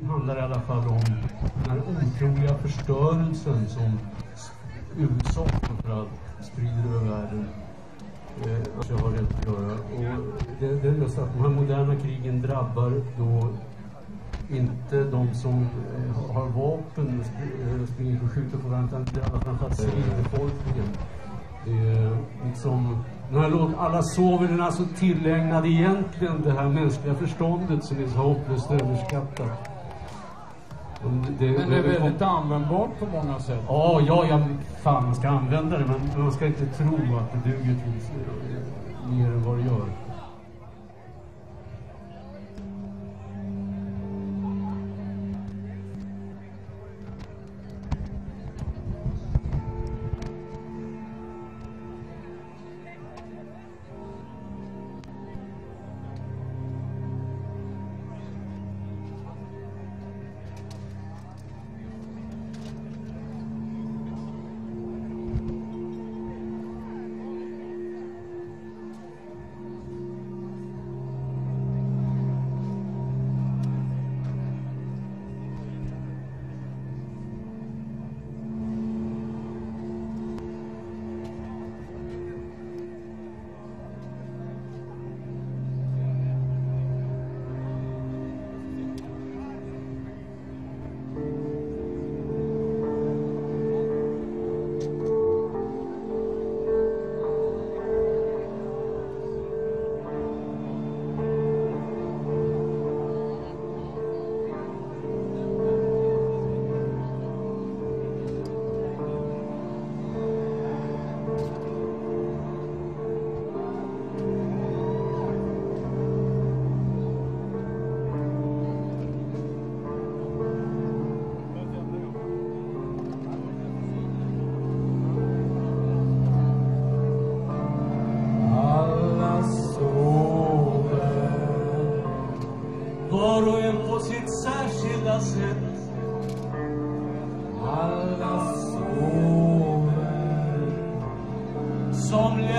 Den handlar i alla fall om den här otroliga förstörelsen som USA framförallt sprider över världen. Eh, att jag har rätt att göra. Och det, det är just att de här moderna krigen drabbar då inte de som eh, har vapen eh, springer och skjuter på varandra utan det drabbar framförallt civilbefolkningen. Eh, liksom, den här låten Alla sover, den är alltså tillägnad egentligen det här mänskliga förståndet som är så hopplöst överskattat. Men det är väldigt användbart på många sätt. Ja, ja, ja, fan ska använda det men man ska inte tro att det duger till mer än vad det gör.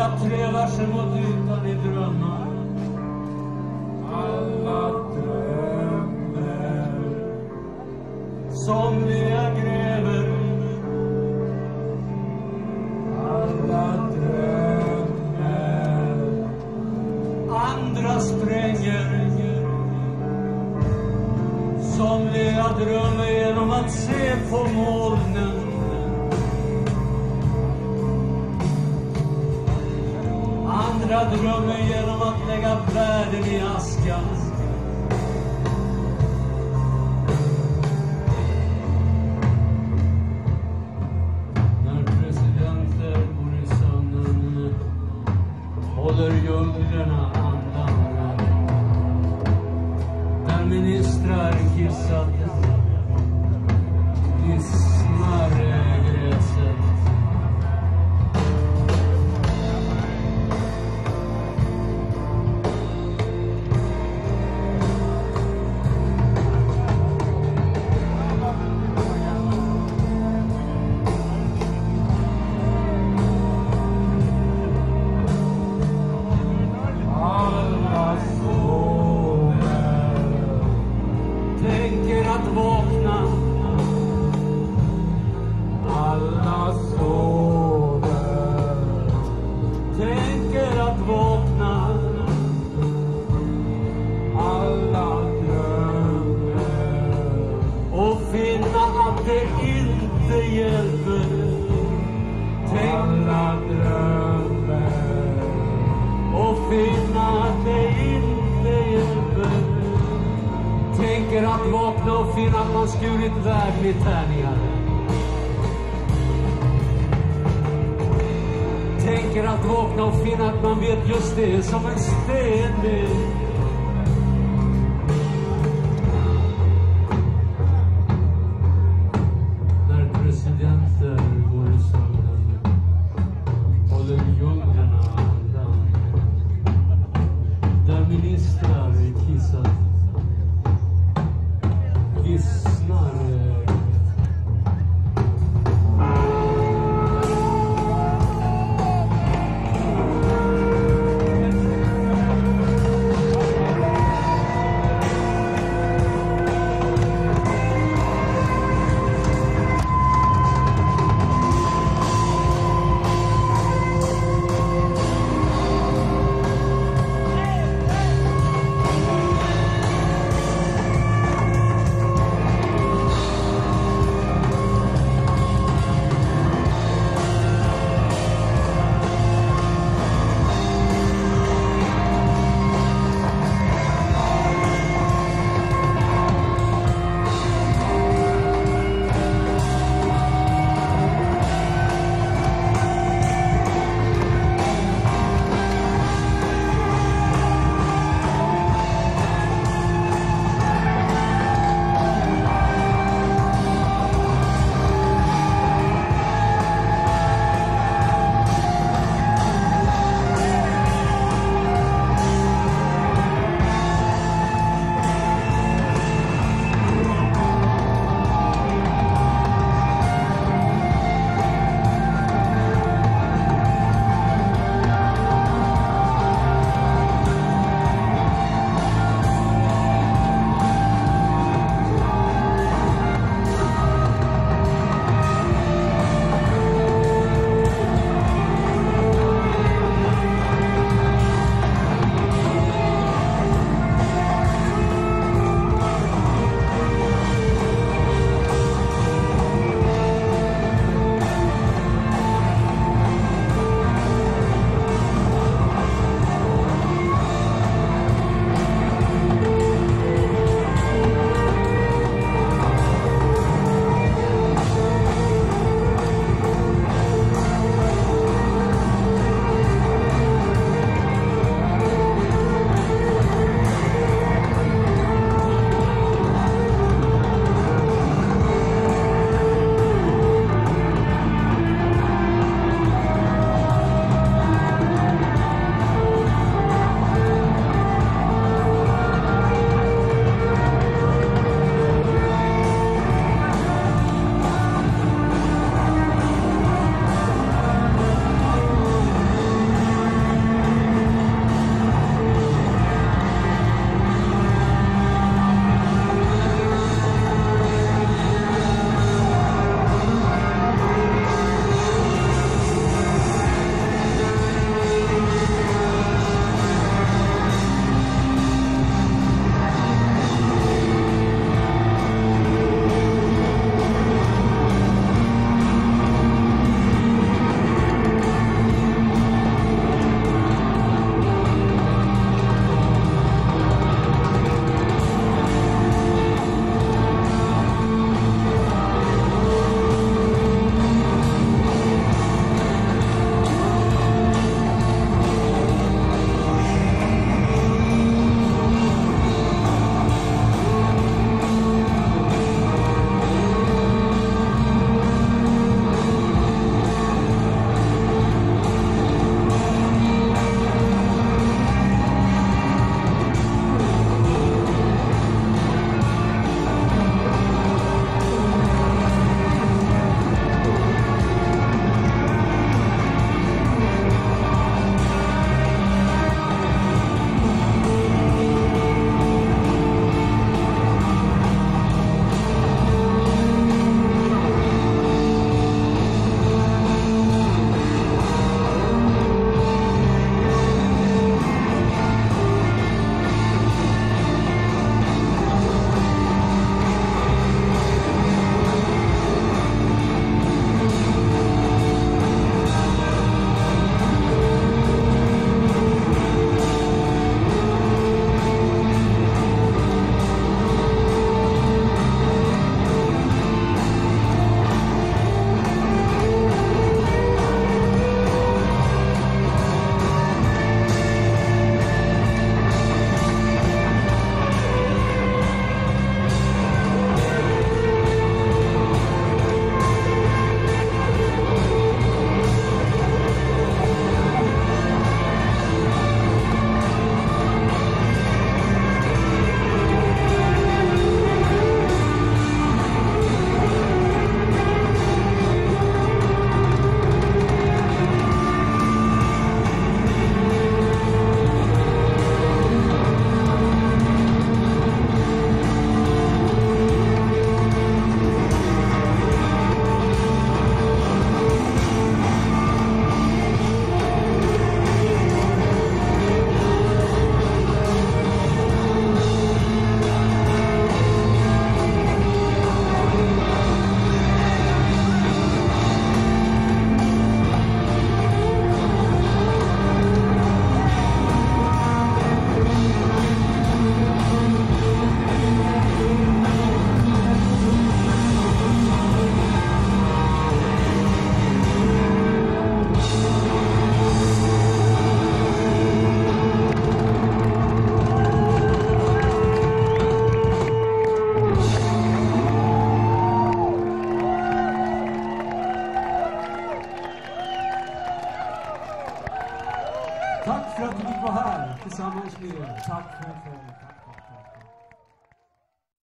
Jag trevar sig mot ytan i drömmar. Alla drömmer Somliga gräver. Alla drömmer Andra spränger. Somliga drömmer genom att se på molnen. Andra drömmer genom att lägga att vakna. Alla sover Tänker att vakna. Alla drömmer Och finna att det inte hjälper. Vakna och finna att man skurit världen i tärningar. Tänker att vakna och finna att man vet just det som en sten